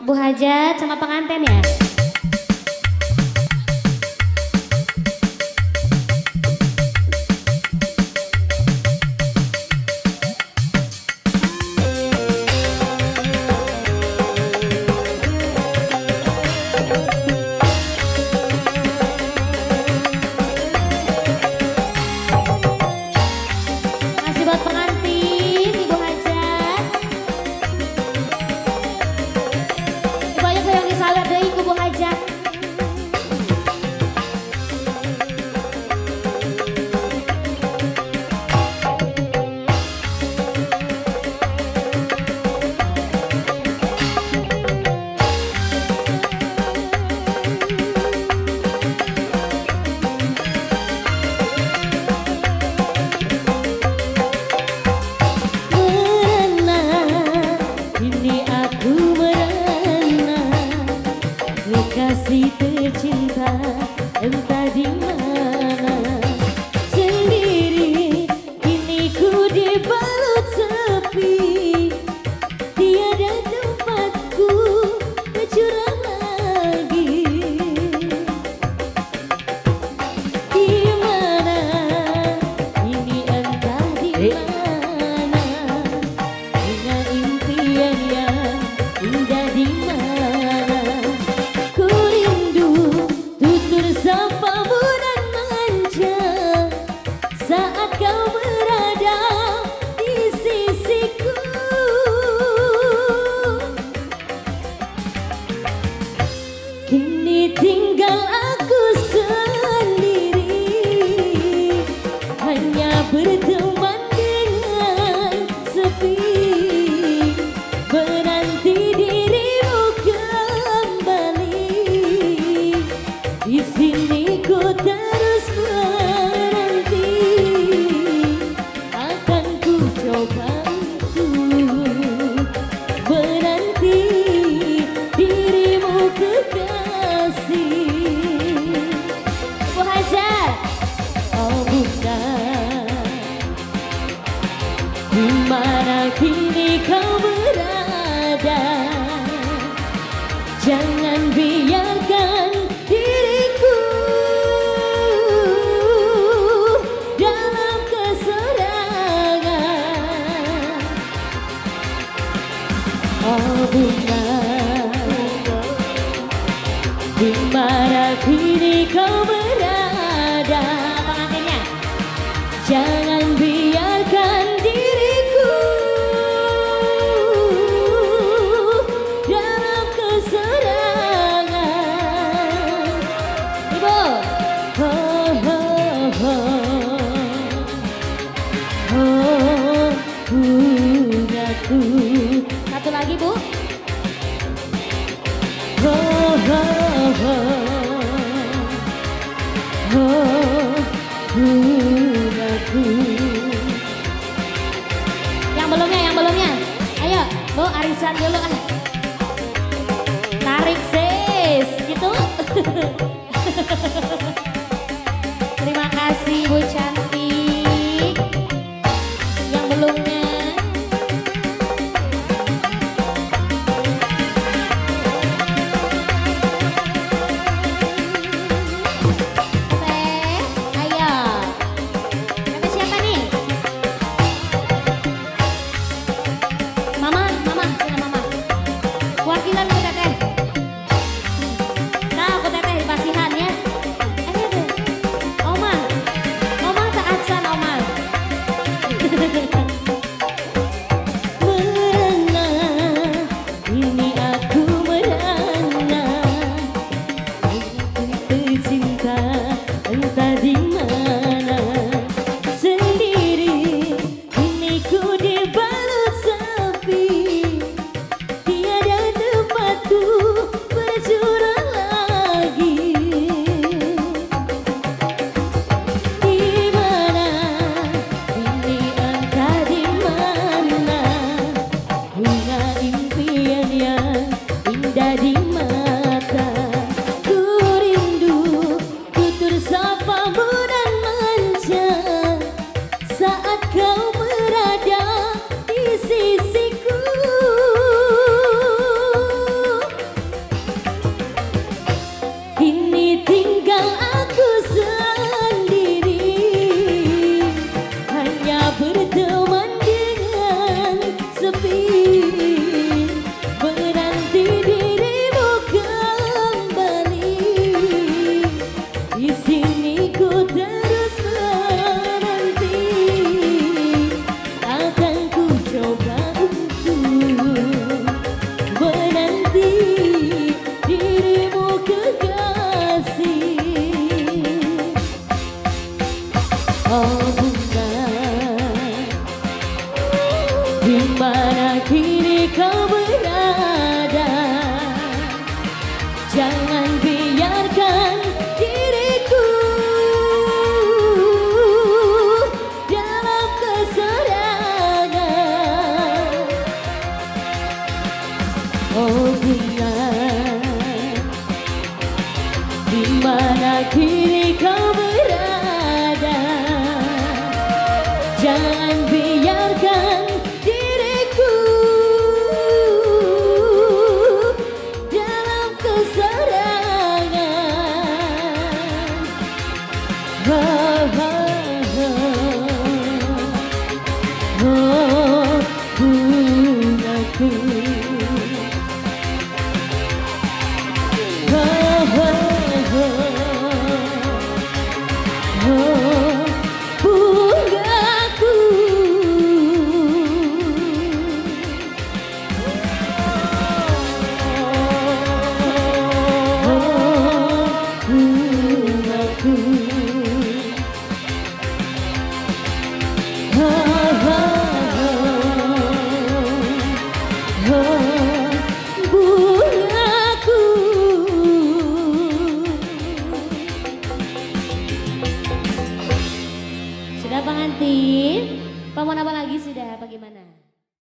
Bu Hajat sama pengantin ya? tinggal aku sendiri. Hanya berteman dengan sepi. Menanti dirimu kembali. Di sini ku terus menanti akan ku coba ku menanti dirimu kembali I'll Yang belumnya, yang belumnya. Ayo, Bu Arisan dulu. ah Maria. love. 啊。